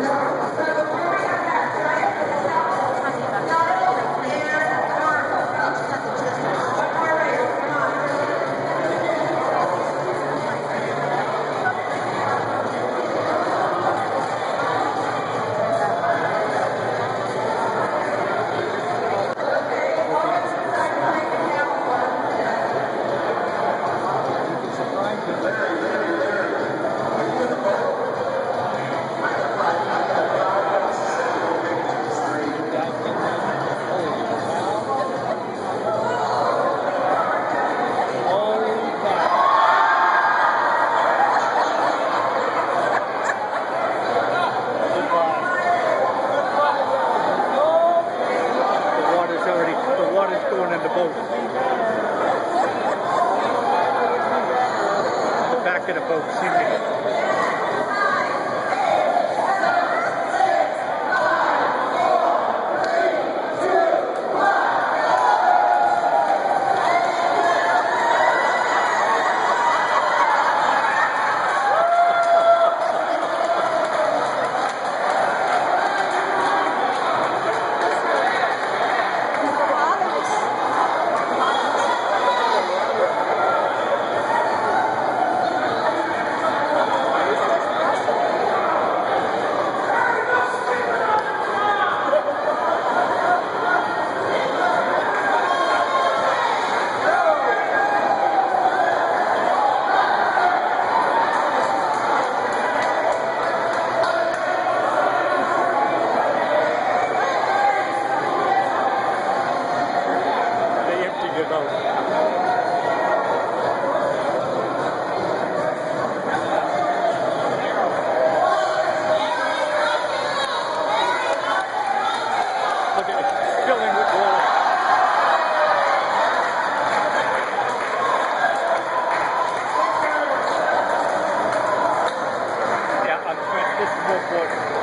Yeah. 方向。